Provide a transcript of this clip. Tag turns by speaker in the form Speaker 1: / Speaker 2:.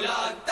Speaker 1: مولاك